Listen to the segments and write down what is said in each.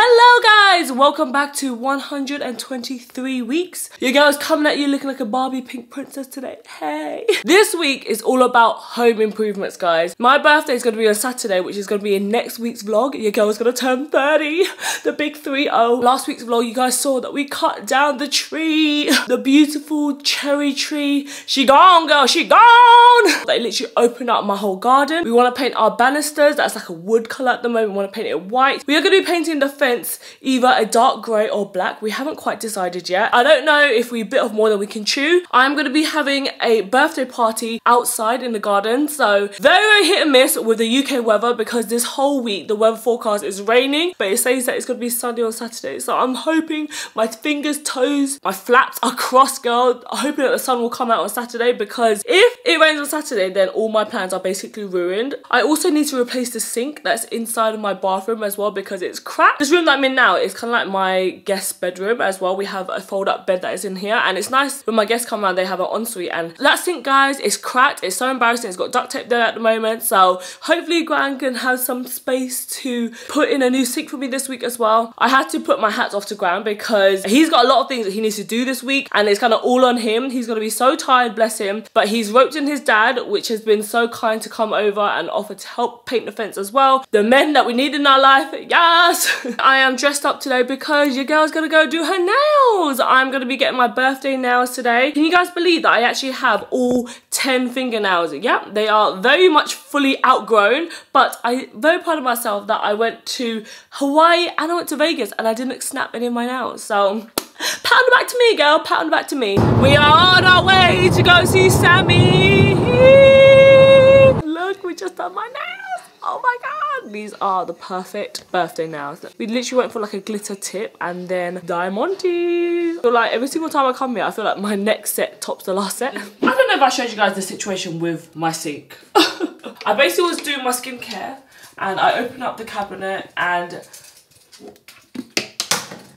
Hello guys, welcome back to 123 weeks. Your girl's coming at you looking like a Barbie pink princess today. Hey. This week is all about home improvements guys. My birthday is going to be on Saturday which is going to be in next week's vlog. Your girl's going to turn 30, the big 3-0. Last week's vlog you guys saw that we cut down the tree, the beautiful cherry tree. She gone girl, she gone. They literally opened up my whole garden. We want to paint our banisters, that's like a wood colour at the moment. We want to paint it white. We are going to be painting the fence either a dark grey or black. We haven't quite decided yet. I don't know if we bit off more than we can chew. I'm going to be having a birthday party outside in the garden. So very, very hit and miss with the UK weather because this whole week the weather forecast is raining. But it says that it's going to be sunny on Saturday. So I'm hoping my fingers, toes, my flaps are crossed, girl. I'm hoping that the sun will come out on Saturday because if it rains on Saturday, then all my plans are basically ruined. I also need to replace the sink that's inside of my bathroom as well because it's. This room that I'm in now is kind of like my guest bedroom as well. We have a fold up bed that is in here and it's nice when my guests come around they have an ensuite and that sink guys is cracked. It's so embarrassing. It's got duct tape there at the moment so hopefully Quang can have some space to put in a new sink for me this week as well. I had to put my hats off to Quang because he's got a lot of things that he needs to do this week and it's kind of all on him. He's going to be so tired, bless him. But he's roped in his dad which has been so kind to come over and offer to help paint the fence as well. The men that we need in our life, yes! I am dressed up today because your girl's gonna go do her nails. I'm gonna be getting my birthday nails today. Can you guys believe that I actually have all 10 fingernails? Yep, they are very much fully outgrown, but I'm very proud of myself that I went to Hawaii and I went to Vegas and I didn't snap any of my nails. So the back to me, girl. Pat on the back to me. We are on our way to go see Sammy. Look, we just done my nails. Oh my god. These are the perfect birthday nails. We literally went for like a glitter tip and then Diamante. So like every single time I come here, I feel like my next set tops the last set. I don't know if I showed you guys the situation with my sink. I basically was doing my skincare and I opened up the cabinet and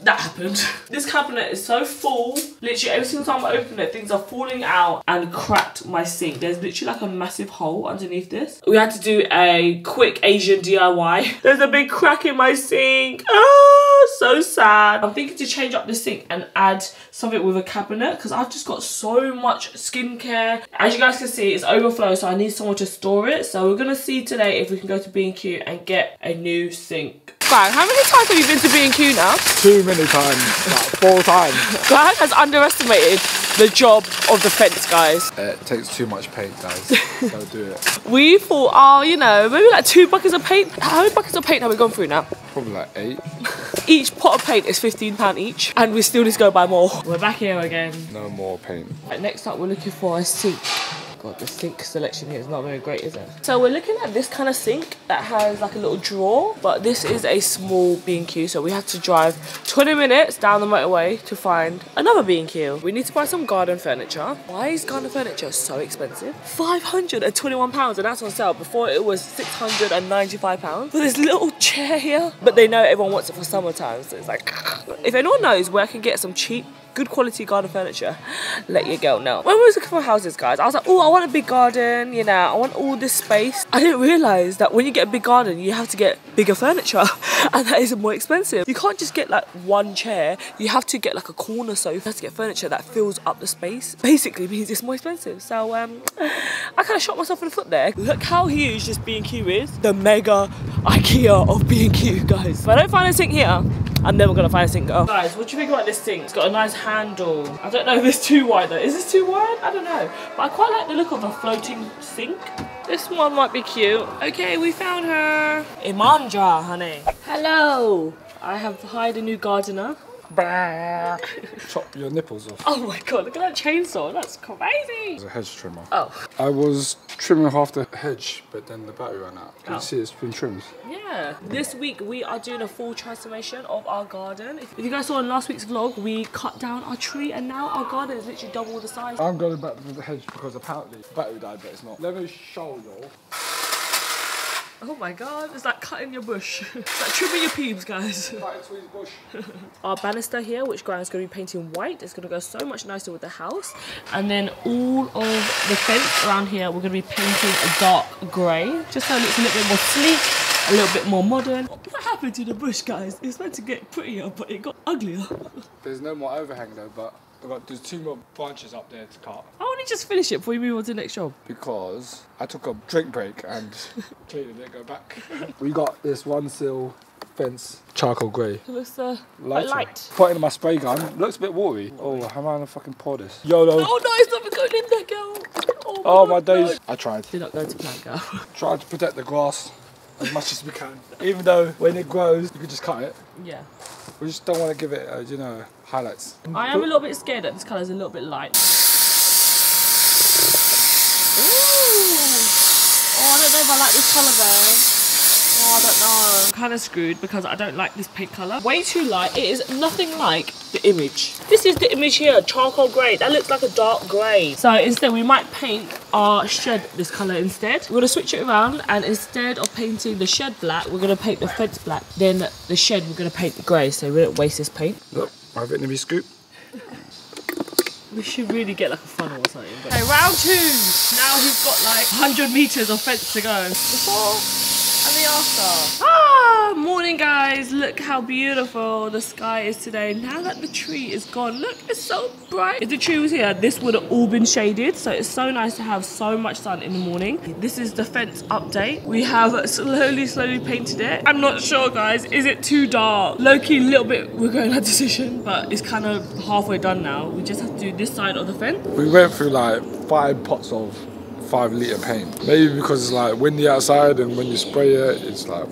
that happened. This cabinet is so full. Literally every single time I open it, things are falling out and cracked my sink. There's literally like a massive hole underneath this. We had to do a quick Asian DIY. There's a big crack in my sink. Oh, so sad. I'm thinking to change up the sink and add something with a cabinet because I've just got so much skincare. As you guys can see, it's overflow, so I need someone to store it. So we're gonna see today if we can go to B&Q and get a new sink. Quang, how many times have you been to B&Q now? Too many times, like four times. Quang has underestimated the job of the fence, guys. Uh, it takes too much paint, guys. Don't do it. We thought, oh, you know, maybe like two buckets of paint. How many buckets of paint have we gone through now? Probably like eight. Each pot of paint is £15 each, and we still need to go buy more. We're back here again. No more paint. Right, next up, we're looking for a sink. God, the sink selection here is not very great, is it? So we're looking at this kind of sink that has like a little drawer, but this is a small B&Q, so we have to drive 20 minutes down the motorway to find another B&Q. We need to buy some garden furniture. Why is garden furniture so expensive? £521 and that's on sale. Before it was £695 for this little chair here. But they know everyone wants it for summertime, so it's like, if anyone knows where I can get some cheap good quality garden furniture, let your girl know. When we was looking for houses, guys, I was like, oh, I want a big garden, you know, I want all this space. I didn't realise that when you get a big garden, you have to get bigger furniture, and that is more expensive. You can't just get like one chair, you have to get like a corner sofa. You have to get furniture that fills up the space. Basically means it's more expensive. So um, I kind of shot myself in the foot there. Look how huge this B&Q is. The mega Ikea of B&Q, guys. If I don't find a sink here, I'm never gonna find a sink girl. Guys, what do you think about this sink? It's got a nice handle. I don't know if it's too wide though. Is this too wide? I don't know. But I quite like the look of a floating sink. This one might be cute. Okay, we found her. Imandra, honey. Hello. I have hired a new gardener. Chop your nipples off. Oh my god, look at that chainsaw. That's crazy. It's a hedge trimmer. Oh, I was trimming half the hedge, but then the battery ran out. Can Oh. you see it's been trimmed? yeah. This week we are doing a full transformation of our garden. If you guys saw in last week's vlog, we cut down our tree and now our garden is literally double the size. I'm going back to the hedge because apparently the battery died, but it's not. Let me show you. Oh my god, it's like cutting your bush. it's like trimming your pubes, guys. Our banister here, which Quang's going to be painting white, is going to go so much nicer with the house. And then all of the fence around here, we're going to be painting a dark grey, just so it looks a little bit more sleek, a little bit more modern. What happened to the bush, guys? It's meant to get prettier, but it got uglier. There's no more overhang though, but I've got there's two more branches up there to cut I want to just finish it before you move on to the next job. because I took a drink break and clearly didn't go back. we got this Ronseal fence charcoal grey. It looks uh, quite Lighter. light. Put it in my spray gun. Looks a bit watery. Oh, how am I gonna fucking pour this? YOLO. Oh no, it's not going in there, girl. Oh, Oh my my God, days. I tried. You're not going to plan, girl. Tried to protect the grass as much as we can. Even though when it grows, you can just cut it. yeah. We just don't want to give it, uh, you know, highlights. I am a little bit scared that this colour is a little bit light. Ooh. Oh, I don't know if I like this colour though. Oh, I don't know. I'm kind of screwed because I don't like this pink colour. Way too light. It is nothing like the image. This is the image here, charcoal grey. That looks like a dark grey. So instead, we might paint our shed this colour instead. We're going to switch it around and instead of painting the shed black, we're going to paint the fence black. Then the shed, we're going to paint grey so we don't waste this paint. Look, my Vietnamese scoop. We should really get like a funnel or something. But... Okay, round two. Now he's got like 100 meters of fence to go. Before and the after. Ah, morning guys. Look how beautiful the sky is today. Now that the tree is gone, look, it's so bright. If the tree was here, this would have all been shaded. So it's so nice to have so much sun in the morning. This is the fence update. We have slowly, slowly painted it. I'm not sure, guys. Is it too dark? Low-key, a little bit regretting that decision, but it's kind of halfway done now. We just have to do this side of the fence. We went through like five pots of five litre paint. Maybe because it's like windy outside and when you spray it, it's like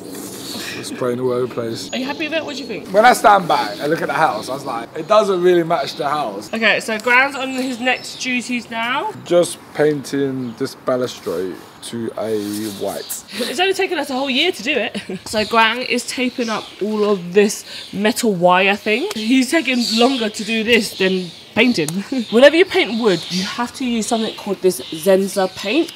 spraying all over the place. Are you happy with it? What do you think? When I stand back and look at the house, I was like, it doesn't really match the house. Okay, so Quang's on his next duties now. Just painting this balustrade to a white. It's only taken us a whole year to do it. So Quang is taping up all of this metal wire thing. He's taking longer to do this than painting. Whenever you paint wood, you have to use something called this Zinsser paint.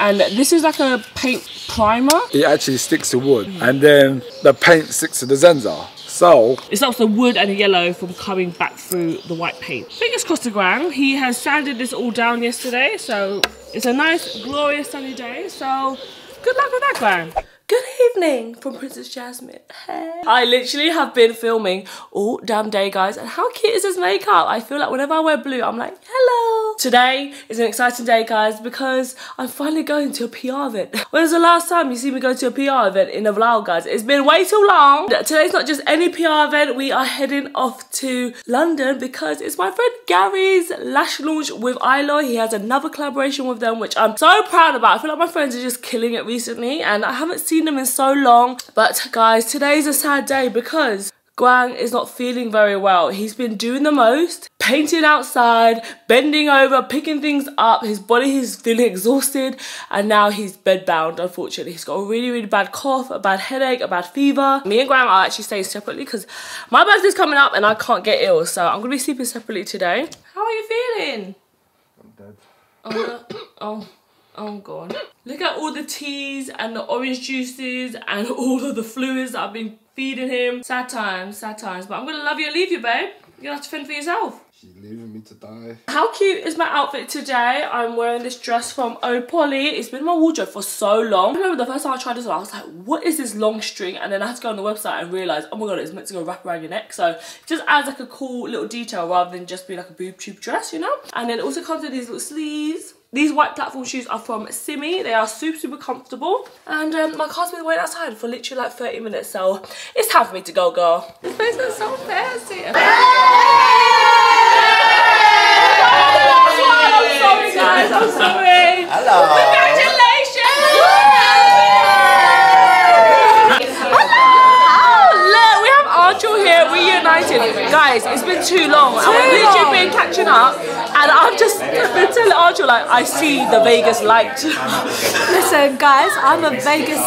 And this is like a paint primer. It actually sticks to wood and then the paint sticks to the Zinsser. So It stops the wood and the yellow from coming back through the white paint. Fingers crossed to Quang. He has sanded this all down yesterday, so it's a nice, glorious sunny day. So good luck with that, Quang. Good evening from Princess Jasmine. Hey. I literally have been filming all damn day, guys. And how cute is this makeup? I feel like whenever I wear blue, I'm like, hello. Today is an exciting day, guys, because I'm finally going to a PR event. When was the last time you see me go to a PR event in a vlog, guys? It's been way too long. Today's not just any PR event. We are heading off to London because it's my friend Gary's lash launch with Eylure. He has another collaboration with them, which I'm so proud about. I feel like my friends are just killing it recently, and I haven't seen them in so long. But guys, today's a sad day because Quang is not feeling very well. He's been doing the most, painting outside, bending over, picking things up. His body is feeling exhausted and now he's bedbound, unfortunately. He's got a really, really bad cough, a bad headache, a bad fever. Me and Quang are actually staying separately because my birthday's coming up and I can't get ill. So I'm going to be sleeping separately today. How are you feeling? I'm dead. Oh, oh. Oh god. Look at all the teas and the orange juices and all of the fluids that I've been feeding him. Sad times, sad times. But I'm gonna love you and leave you, babe. You're gonna have to fend for yourself. She's leaving me to die. How cute is my outfit today? I'm wearing this dress from Oh Polly. It's been in my wardrobe for so long. I remember the first time I tried this on, I was like, what is this long string? And then I had to go on the website and realise, oh my god, it's meant to go wrap around your neck. So it just adds like a cool little detail rather than just be like a boob tube dress, you know? And then it also comes with these little sleeves. These white platform shoes are from Simmi. They are super, super comfortable. And um, my car's been waiting outside for literally like 30 minutes. So it's time for me to go, girl. This place is so fancy. I'm sorry, guys. I'm sorry. Hello. Congratulations. Oh, look, have here reunited. Guys, it's been too long. I've literally been catching up, and I've just been telling Archel like I see the Vegas light. Listen, guys, I'm a Vegas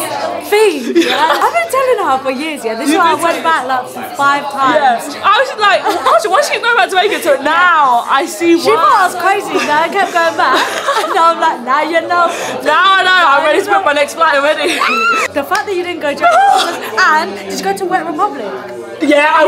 fiend. Yeah? I've been telling her for years. Yeah, this is why I went back like five times. Yeah. I was like, Archel, why she going back to Vegas? So now I see She thought I was crazy. Now I kept going back. And now I'm like, now you know. Now I know. I'm ready to book my next flight already. The fact that you didn't go to and did you go to Wet Republic? Yeah, I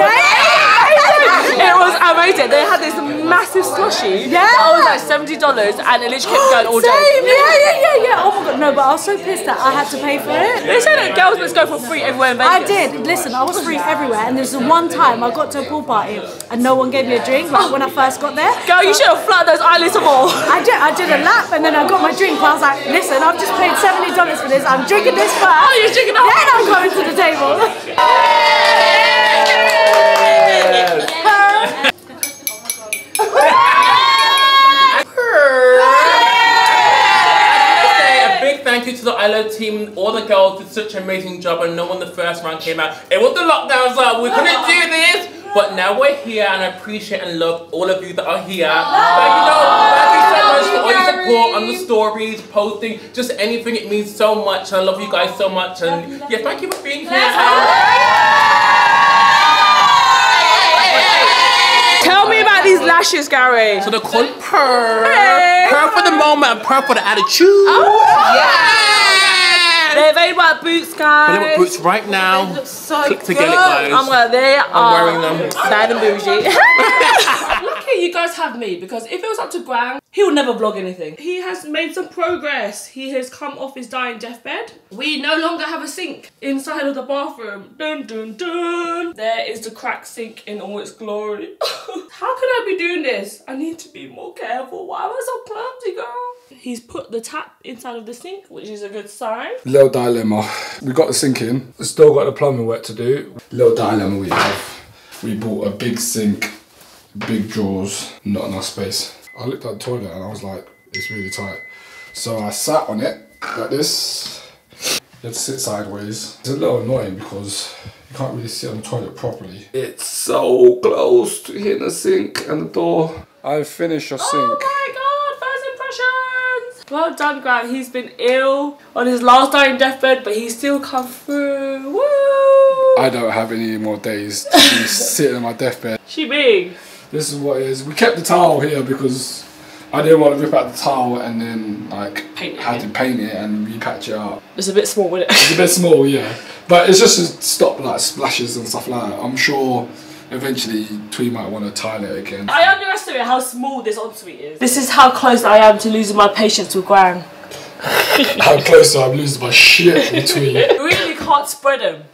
It was rate it, they had this massive slushy. Yeah. That was like seventy dollars, and it literally kept going all Same, day. yeah, yeah, yeah, yeah. Oh my god, no, but I was so pissed that I had to pay for it. They said that girls must go for free everywhere in Vegas. I did. Listen, I was free everywhere, and there's the one time I got to a pool party and no one gave me a drink. Like when I first got there. Girl, you should have flooded those eyelids some more. I did. I did a lap, and then I got my drink. But I was like, listen, I've just paid seventy dollars for this. I'm drinking this first. Oh, you're drinking that? Then I'm going to the table. say a big to the Eylure team. All the girls did such an amazing job, and no one the first round came out. It was the lockdowns up. We couldn't do this. But now we're here, and I appreciate and love all of you that are here. Thank you, know, thank you so much for all your support on the stories, posting, just anything. It means so much. I love you guys so much, and yeah, thank you for being here. Tell me about these lashes, Gary. So they're called Purr. Hey. Purr for the moment, and Purr for the attitude. Oh, They're available at Boots, guys. Put them with boots right now. look So Click to get it, guys. I'm like, they are wearing them. bad and bougie. Lucky you guys have me because if it was up to Quang, he would never vlog anything. He has made some progress. He has come off his dying deathbed. We no longer have a sink inside of the bathroom. Dun dun dun. There is the cracked sink in all its glory. How can I be doing this? I need to be more careful. Why am I so clumsy, girl? He's put the tap inside of the sink, which is a good sign. Little dilemma. We got the sink in. Still got the plumbing work to do. Little dilemma we have. We bought a big sink, big drawers, not enough space. I looked at the toilet and I was like, it's really tight. So I sat on it like this. You have to sit sideways. It's a little annoying because you can't really sit on the toilet properly. It's so close to hitting the sink and the door. I finished your Oh sink. my god, first impressions! Well done, Quang. He's been ill on his last dying deathbed, but he's still come through. Woo! I don't have any more days to be sitting on my deathbed. She big. This is what it is. We kept the towel here because I didn't want to rip out the towel and then like Paint it had to paint it and repatch it up. It's a bit small, isn't it? It's a bit small, yeah, but it's just to stop like splashes and stuff like that. I'm sure eventually Thuy might want to tile it again. I underestimate how small this ensuite is. This is how close I am to losing my patience with Quang. How close I'm losing my shit with Thuy. You really can't spread them.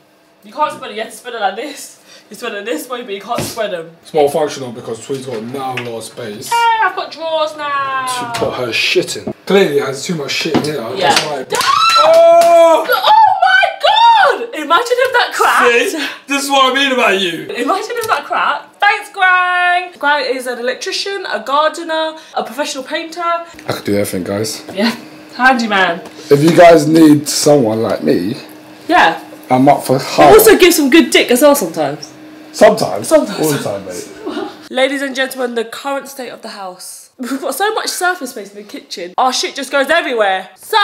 You can't spread it. You have to spread it like this. You spread it this way, but you can't spread them. It's more functional because Thuy's got now a lot of space Hey, I've got drawers now. to put her shit in. Clearly, it has too much shit in here. Yeah. That's why. Oh! Oh my god! Imagine if that cracked. See? This is what I mean about you. Imagine if that cracked. Thanks, Quang. Quang is an electrician, a gardener, a professional painter. I could do everything, guys. Yeah, handyman. If you guys need someone like me, Yeah. I'm up for hire. Also give some good dick as well sometimes. sometimes. Sometimes. All the time, mate. Ladies and gentlemen, the current state of the house. We've got so much surface space in the kitchen. Our shit just goes everywhere. So,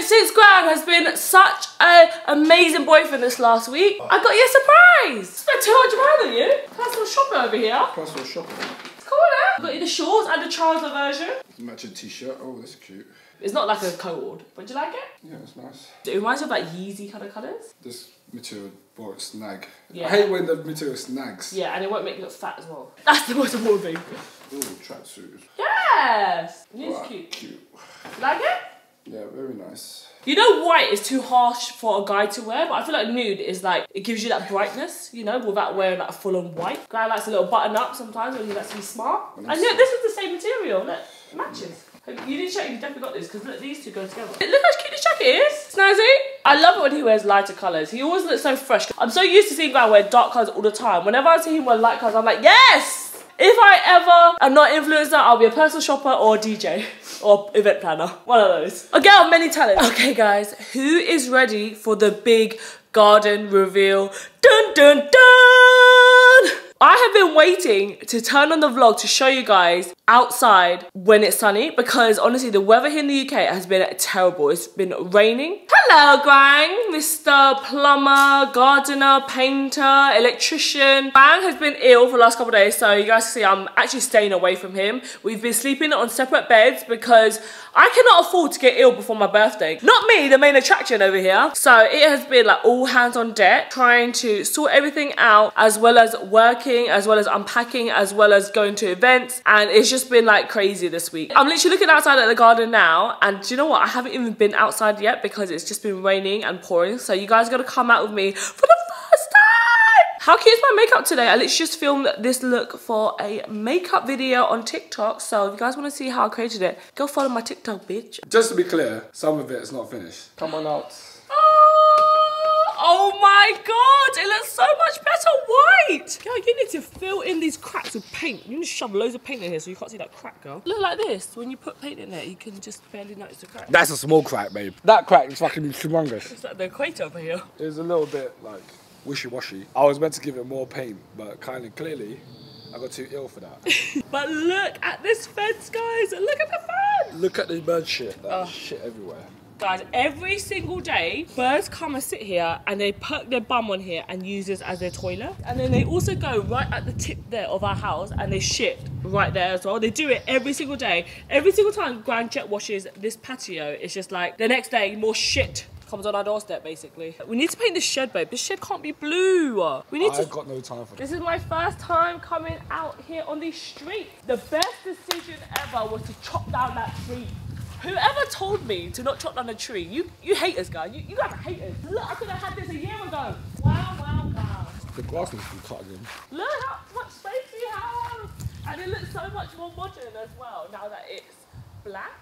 since Quang has been such an amazing boyfriend this last week, I got you a surprise. Spent 200 pounds on you. Personal shopper over here. Personal shopping. It's cool, eh? Got you the shorts and the trouser version. Matching t-shirt. Oh, that's cute. It's not like a coat, but do you like it? Yeah, it's nice. It reminds me of like Yeezy kind of colours. This material won't snag. Yeah. I hate when the material snags. Yeah, and it won't make you look fat as well. That's the most important thing. Ooh, tracksuit. Yes! It's Wow, cute. cute. Like it? Yeah, very nice. You know white is too harsh for a guy to wear, but I feel like nude is like, it gives you that brightness, you know, without wearing like full on white. Guy likes a little button up sometimes when he likes to be smart. And yeah, this is the same material, look, it matches. You didn't check, you definitely got this, because look, these two go together. Look how cute this jacket is, snazzy. I love it when he wears lighter colours. He always looks so fresh. I'm so used to seeing guys wear dark colours all the time. Whenever I see him wear light colours, I'm like, yes! If I ever am not influencer, I'll be a personal shopper or a DJ or event planner. One of those. A girl of many talents. Okay, guys, who is ready for the big garden reveal? Dun dun dun! I have been waiting to turn on the vlog to show you guys outside when it's sunny because honestly the weather here in the UK has been terrible. It's been raining. Hello Quang, Mr. Plumber, gardener, painter, electrician. Quang has been ill for the last couple of days so you guys see I'm actually staying away from him. We've been sleeping on separate beds because I cannot afford to get ill before my birthday. Not me, the main attraction over here. So it has been like all hands on deck trying to sort everything out as well as working as well as unpacking as well as going to events and it's just been like crazy this week. I'm literally looking outside at the garden now and do you know what? I haven't even been outside yet because it's just been raining and pouring. So you guys gotta come out with me for the first time. How cute is my makeup today? I literally just filmed this look for a makeup video on TikTok. So if you guys wanna see how I created it, go follow my TikTok, bitch. Just to be clear, some of it is not finished. Come on out. Oh my god, it looks so much better white. Girl, you need to fill in these cracks with paint. You need to shove loads of paint in here so you can't see that crack, girl. Look like this. When you put paint in there, you can just barely notice the crack. That's a small crack, babe. That crack is fucking humongous. It's like the equator over here. It was a little bit like wishy-washy. I was meant to give it more paint, but kind of clearly, I got too ill for that. But look at this fence, guys. Look at the fence. Look at the bird shit. There's oh. shit everywhere. Guys, every single day, birds come and sit here and they perk their bum on here and use this as their toilet. And then they also go right at the tip there of our house and they shit right there as well. They do it every single day. Every single time Quang Jet washes this patio, it's just like the next day, more shit comes on our doorstep basically. We need to paint this shed, babe. This shed can't be blue. We need to I've got no time for this. this is my first time coming out here on these street. The best decision ever was to chop down that tree. Whoever told me to not chop down a tree, you you haters, guys. You, you guys are haters. Look, I could have had this a year ago. Wow, wow, wow. The grass needs to be cut again. Look how much space you have. And it looks so much more modern as well now that it's black.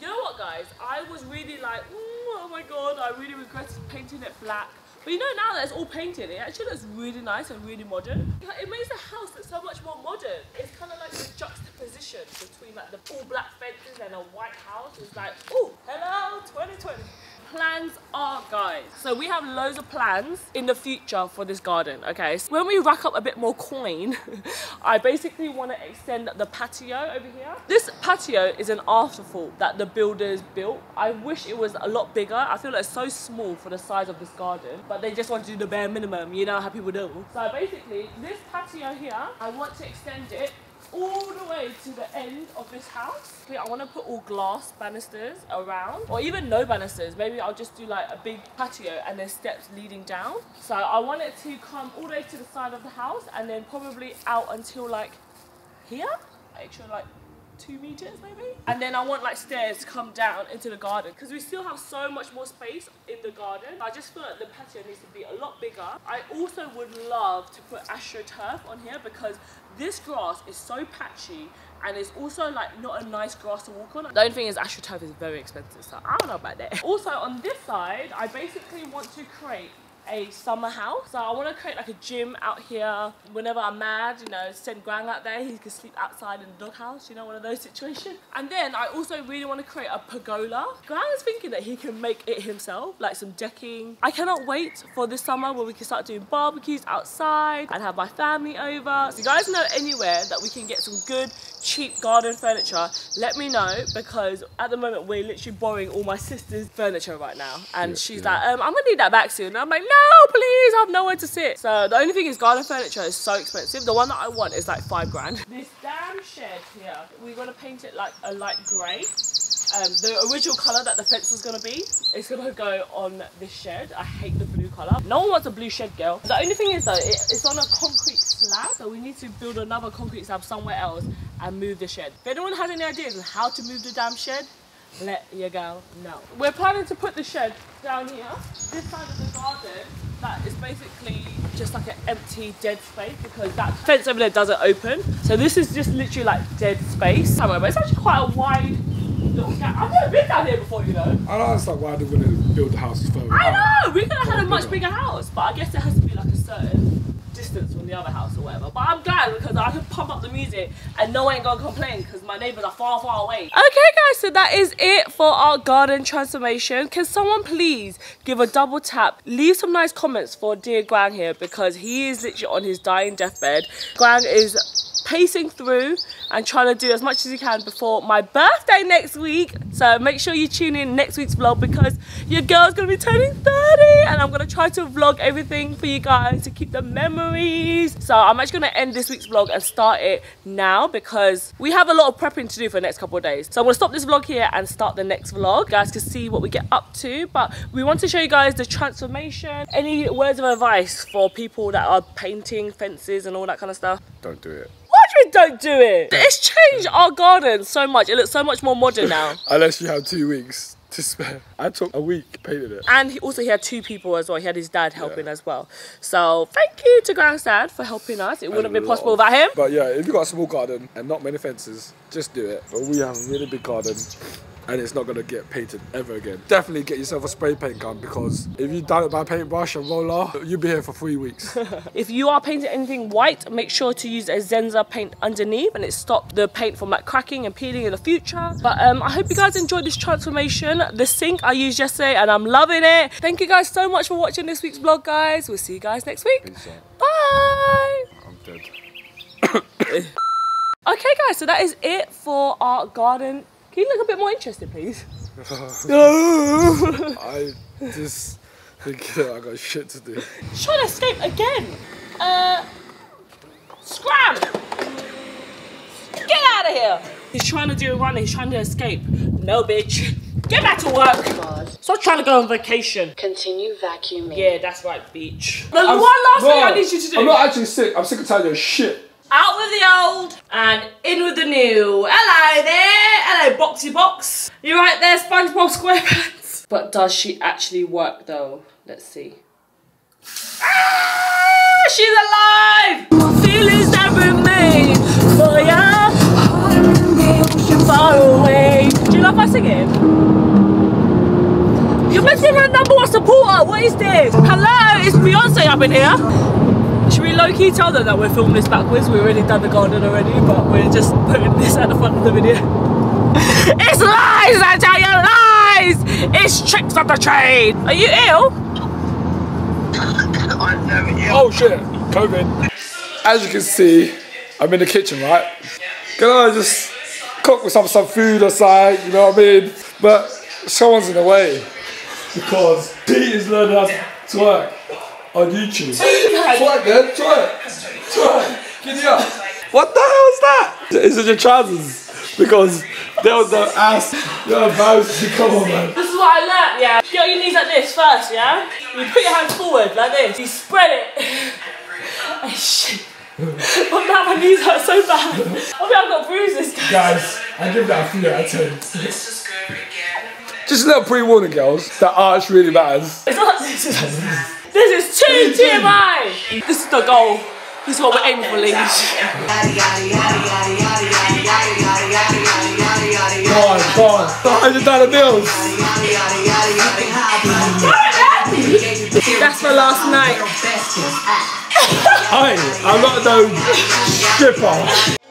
You know what, guys? I was really like, "Mm, oh my god, I really regretted painting it black. But you know, now that it's all painted, it actually looks really nice and really modern. It makes the house look so much more modern. It's kind of like the juxtaposition between like the all black fences and a white house. It's like, oh, hello, 2020. Plans are, guys. So we have loads of plans in the future for this garden, okay? So when we rack up a bit more coin, I basically want to extend the patio over here. This patio is an afterthought that the builders built. I wish it was a lot bigger. I feel like it's so small for the size of this garden, but they just want to do the bare minimum, you know how people do. So basically, this patio here, I want to extend it all the way to the end of this house. Okay, I want to put all glass banisters around, or even no banisters. Maybe I'll just do like a big patio and then steps leading down. So I want it to come all the way to the side of the house and then probably out until like here, extra like two meters maybe. And then I want like stairs to come down into the garden because we still have so much more space in the garden. I just feel like the patio needs to be a lot bigger. I also would love to put astroturf on here because this grass is so patchy and it's also like not a nice grass to walk on. The only thing is astroturf is very expensive, so I don't know about that. Also on this side, I basically want to create a summer house. So I want to create like a gym out here. Whenever I'm mad, you know, send Quang out there. He can sleep outside in the doghouse, you know, one of those situations. And then I also really want to create a pergola. Quang is thinking that he can make it himself, like some decking. I cannot wait for this summer where we can start doing barbecues outside and have my family over. So you guys know anywhere that we can get some good cheap garden furniture, let me know because at the moment we're literally borrowing all my sister's furniture right now. And Yeah, she's yeah. like, um, I'm gonna need that back soon. And I'm like, no, please, I have nowhere to sit. So the only thing is garden furniture is so expensive. The one that I want is like five grand. This damn shed here, we're gonna paint it like a light grey. Um, the original colour that the fence was gonna be is gonna go on this shed. I hate the blue colour. No one wants a blue shed, girl. The only thing is though, it, it's on a concrete slab, so we need to build another concrete slab somewhere else and move the shed. If anyone has any ideas on how to move the damn shed, let your girl know. We're planning to put the shed down here, this side of the garden. That is basically just like an empty dead space because that fence over there doesn't open. So this is just literally like dead space. However, it's actually quite a wide little gap. I've never been down here before, you know. I don't understand why they wouldn't build the house further I know, we could have had a much bigger house, but I guess it has to be like a certain distance from the other house or whatever. But I'm glad because I can pump up the music and no one ain't gonna complain because my neighbors are far, far away. Okay, guys, so that is it for our garden transformation. Can someone please give a double tap, leave some nice comments for dear Quang here because he is literally on his dying deathbed. Quang is pacing through and trying to do as much as you can before my birthday next week. So make sure you tune in next week's vlog because your girl's gonna be turning 30 and I'm gonna try to vlog everything for you guys to keep the memories. So I'm actually gonna end this week's vlog and start it now because we have a lot of prepping to do for the next couple of days. So I'm gonna stop this vlog here and start the next vlog. You guys can see what we get up to, but we want to show you guys the transformation. Any words of advice for people that are painting fences and all that kind of stuff? Don't do it. Why do we don't do it? It's changed our garden so much. It looks so much more modern now. Unless you have two weeks to spare. I took a week painted it. And he also he had two people as well. He had his dad helping as well. So thank you to Granddad for helping us. It wouldn't have been uh, possible without him. But yeah, if you've got a small garden and not many fences, just do it. But we have a really big garden and it's not gonna get painted ever again. Definitely get yourself a spray paint gun because if you done it by a paintbrush and roller, you'll be here for three weeks. If you are painting anything white, make sure to use a Zinsser paint underneath and it stops the paint from like cracking and peeling in the future. But um, I hope you guys enjoyed this transformation. The sink I used yesterday and I'm loving it. Thank you guys so much for watching this week's vlog, guys. We'll see you guys next week. Bye. I'm dead. Okay, guys, so that is it for our garden. Can you look a bit more interested, please? I just think that I got shit to do. Trying to escape again. Uh, scram! Get out of here! He's trying to do a run. He's trying to escape. No, bitch. Get back to work. Stop trying to go on vacation. Continue vacuuming. Yeah, that's right, bitch. The one last thing I need you to do. I'm not actually sick. I'm sick and tired of your shit. Out with the old and in with the new. Hello there. Hello, Boxy Box. You right there, SpongeBob SquarePants? But does she actually work though? Let's see. Ah, she's alive! Feelings that remain for ya. Far away. Do you love my singing? You're missing my number one supporter. What is this? Hello, it's Beyonce up in here. Should we low key tell them that we're filming this backwards? We've already done the garden already, but we're just putting this at the front of the video. it's lies, I tell you, lies! It's tricks of the trade. Are you ill? Oh shit, COVID. As you can see, I'm in the kitchen, right? Can I just cook with some some food or something, you know what I mean? But someone's in the way because Pete is learning how to twerk on YouTube. Twerk, man, twerk, twerk. Get it up. What the hell is that? Is it your trousers? Because there was no ass. You're embarrassing. Come on, man. This is what I learnt, yeah. Get on your knees like this first, yeah? You put your hands forward like this. You spread it. oh, shit. But now my knees hurt so bad. I think I've got bruises, guys. Guys, I give that a 3 out of 10. Just a little pre-warning, girls, that arch really matters. It's not this. Is, too TMI. This is the goal. This is what we're aiming for, ladies. Go on, go $100 bills. That's for last night. Hey, I'm not no stripper.